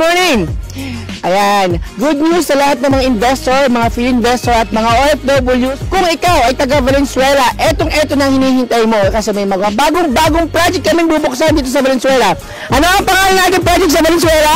morning! Ayan, good news sa lahat ng mga investor, mga field investor at mga OFW. Kung ikaw ay taga Valenzuela, etong eto nang hinihintay mo kasi may mga bagong-bagong project kaming bubuksan dito sa Valenzuela. Ano ang pangalan natin project sa Valenzuela?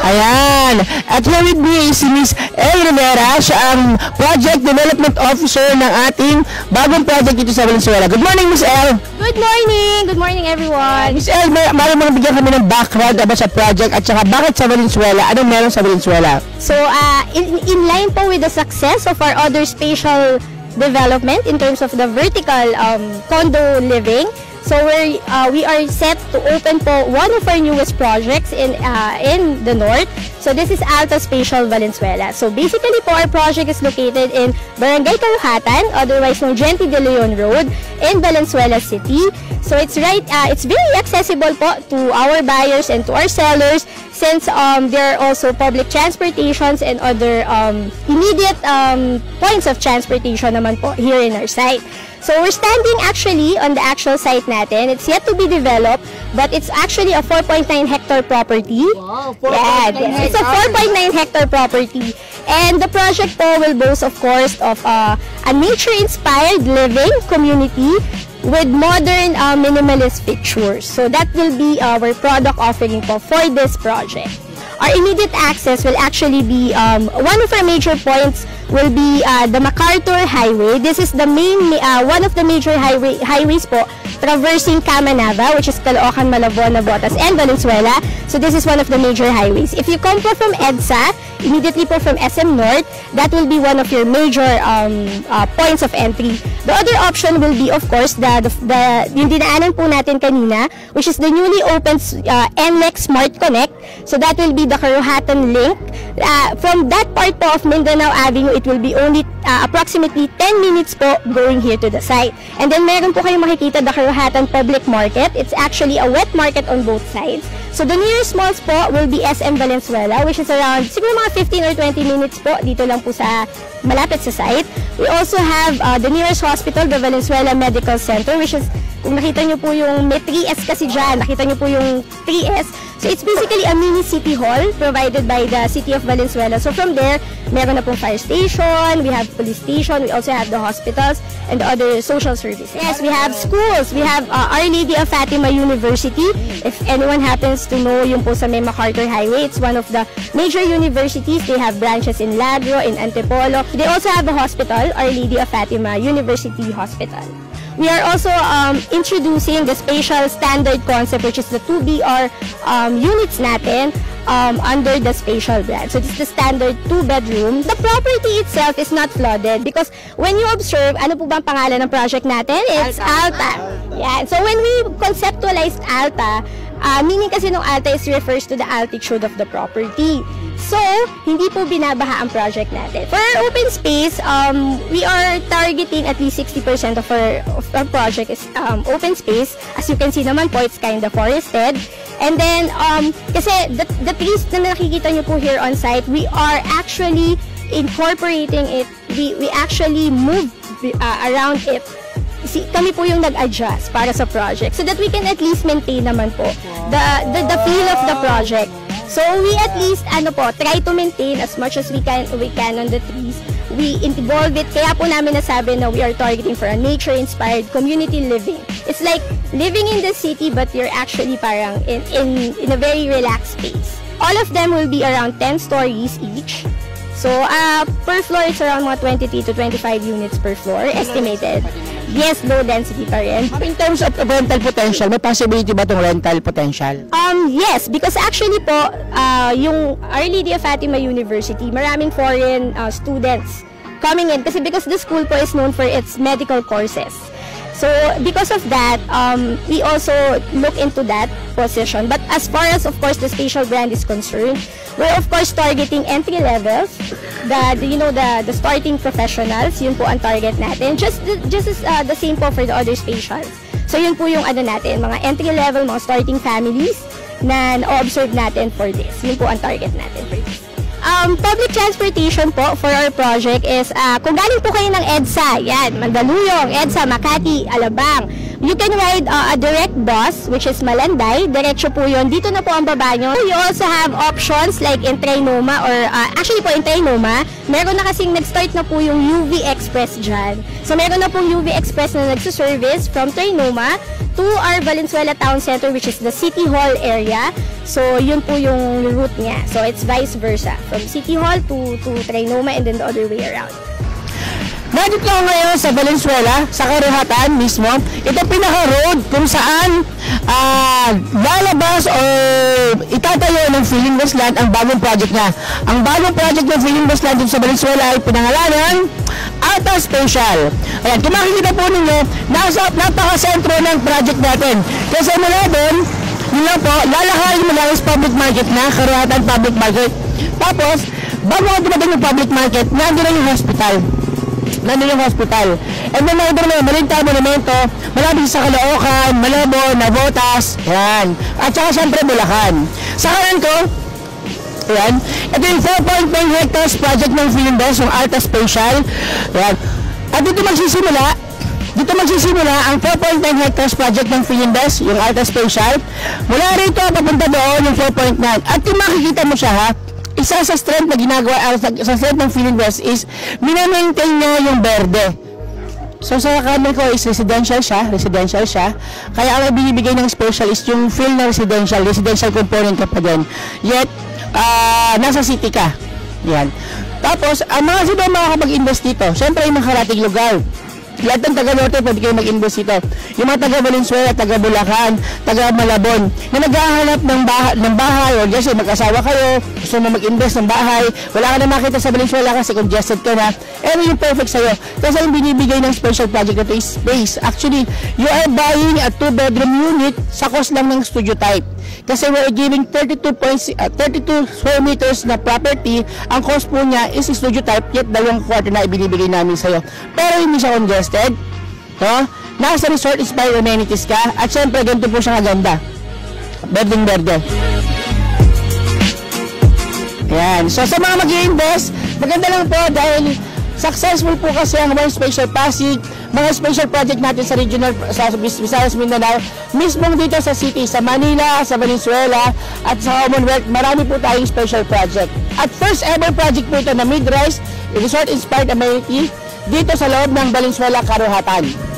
Ayan, at here with me is si Miss El Rivera, siya ang Project Development Officer ng ating bagong project dito sa Valenzuela. Good morning, Miss El! Good morning! Good morning everyone! Miss El, may, may mga bigyan kami ng background about sa project at saka bakit sa Valenzuela? Anong meron sa Valenzuela? So, uh, in, in line po with the success of our other spatial development in terms of the vertical um, condo living, So we're, uh, we are set to open po one of our newest projects in uh, in the north. So this is Alta Spatial Valenzuela. So basically po our project is located in Barangay Karuhatan, otherwise known Gente de Leon Road in Valenzuela City. So it's right, uh, it's very accessible po to our buyers and to our sellers since um, there are also public transportations and other um, immediate um, points of transportation naman po here in our site. So we're standing actually on the actual site natin. It's yet to be developed, but it's actually a 4.9 hectare property. Wow, Yeah, it's a 4.9 hectare property. And the project po will boast, of course, of uh, a nature-inspired living community with modern uh, minimalist features. So that will be our product offering for this project. Our immediate access will actually be, um, one of our major points will be uh, the MacArthur Highway. This is the main, uh, one of the major highway, highways po traversing Camanava, which is Caloocan, Malabon, Nabotas, and Valenzuela. So this is one of the major highways. If you come po from EDSA, immediately po from SM North, that will be one of your major um, uh, points of entry. The other option will be, of course, the, the, the yung dinaanan po natin kanina, which is the newly opened uh, NLEX Smart Connect. So that will be the Karuhatan link. Uh, from that part po of Mindanao Avenue, it will be only uh, approximately 10 minutes po going here to the site. And then meron po kayong makikita the Karuhatan Public Market. It's actually a wet market on both sides. So the nearest malls po will be SM Valenzuela, which is around siguro mga 15 or 20 minutes po dito lang po sa malapit sa site. We also have uh, the nearest hospital, the Valenzuela Medical Center, which is kung nakita nyo po yung may 3S kasi dyan, nakita nyo po yung 3S. So it's basically a mini city hall provided by the city of Valenzuela. So from there, meron na pong fire station, we have police station, we also have the hospitals and the other social services. Yes, we have schools. We have uh, Our Lady of Fatima University. If anyone happens to know yung po sa may MacArthur Highway, it's one of the major universities. They have branches in Lagro, in Antipolo. They also have a hospital, Our Lady of Fatima University Hospital. We are also um, introducing the spatial standard concept which is the 2BR um, units natin um, under the spatial brand. So this is the standard two-bedroom. The property itself is not flooded because when you observe, ano po ba ang pangalan ng project natin? It's Alta. Yeah. So when we conceptualized Alta, uh, meaning kasi ng Alta is refers to the altitude of the property. So, hindi po binabaha ang project natin. For our open space, um, we are targeting at least 60% of our, of our project is um, open space. As you can see naman po, it's kind of forested. And then, um, kasi the, the trees na nakikita nyo po here on site, we are actually incorporating it. We, we actually move uh, around it si, kami po yung nag-adjust para sa project so that we can at least maintain naman po the, the, the feel of the project. So we at least ano po, try to maintain as much as we can we can on the trees. We involve it. Kaya po namin nasabi na we are targeting for a nature-inspired community living. It's like living in the city but you're actually parang in, in, in a very relaxed space. All of them will be around 10 stories each. So, uh, per floor, it's around mga 23 to 25 units per floor, estimated. Yes, low density pa rin. In terms of rental potential, may possibility ba itong rental potential? Um, yes, because actually po, uh, yung Our Lady of Fatima University, maraming foreign uh, students coming in. Kasi because the school po is known for its medical courses. So, because of that, um, we also look into that position. But as far as, of course, the spatial brand is concerned, we're of course targeting entry levels, the, the you know the the starting professionals, yun po ang target natin. Just just as, uh, the same po for the other stations. So yun po yung ano natin, mga entry level, mga starting families na na-observe natin for this. Yun po ang target natin for this. Um, public transportation po for our project is uh, kung galing po kayo ng EDSA, yan, Mandaluyong, EDSA, Makati, Alabang, You can ride uh, a direct bus, which is Malanday. Diretso po yun. Dito na po ang baba nyo. You also have options like in or uh, actually po in meron na kasing nag-start na po yung UV Express dyan. So meron na pong UV Express na nagsuservice from Trinoma to our Valenzuela Town Center which is the City Hall area. So yun po yung route niya. So it's vice versa. From City Hall to, to Trinoma and then the other way around. Nandito ako ngayon sa Valenzuela, sa Karuhatan mismo. Ito pinaka-road kung saan ah, lalabas o itatayo ng Feeling Westland ang bagong project niya. Ang bagong project ng Feeling Westland dito sa Valenzuela ay pinangalanan Alta Special. Ayan, kung makikita po ninyo, nasa napaka-sentro ng project natin. Kasi mula doon, yun lang po, lalakarin mo lang public market na, Karuhatan Public Market. Tapos, bago ka dumating yung public market, nandun na yung hospital nandun yung hospital. And then nakita naman, Malinta Monumento, malapit sa Caloocan, Malabo, Navotas, yan. At saka syempre Bulacan. Sa kanan ko, yan, ito yung 4.9 hectares project ng Philinvest, yung Alta Spatial. Yan. At dito magsisimula, dito magsisimula ang 4.9 hectares project ng Philinvest, yung Alta Spatial. Mula rito, papunta doon yung 4.9. At kung makikita mo siya ha, isa sa strength na ginagawa uh, sa, strength ng Philinvest is minamaintain niya yung berde. So sa kanan ko is residential siya, residential siya. Kaya ang binibigay ng special is yung feel na residential, residential component ka pa din. Yet, ah, nasa city ka. Yan. Tapos, ang mga sino makakapag-invest dito? Siyempre, yung mga karating lugar. Lahat ng taga Norte pwede kayo mag-invest dito. Yung mga taga Valenzuela, taga Bulacan, taga Malabon, na naghahanap ng bahay, ng bahay o kasi mag-asawa kayo, gusto mo mag-invest ng bahay, wala ka na makita sa Valenzuela kasi congested ka na, eh yung perfect sa'yo. Kasi yung binibigay ng special project na to is space. Actually, you are buying a two-bedroom unit sa cost lang ng studio type. Kasi we're giving 32, points, uh, 32 square meters na property. Ang cost po niya is studio type, yet dalawang quarter na ibinibigay namin sa'yo. Pero hindi siya congested. No? Nasa resort inspired amenities ka. At syempre, ganito po siya kaganda. Berdeng berde. Yan. So sa mga mag invest maganda lang po dahil successful po kasi ang One Special Pasig, mga special project natin sa regional sa Vis- Visayas Mindanao, mismong dito sa city, sa Manila, sa Valenzuela, at sa Commonwealth, marami po tayong special project. At first ever project po ito na mid-rise, resort inspired amenity, dito sa loob ng Valenzuela Karuhatan.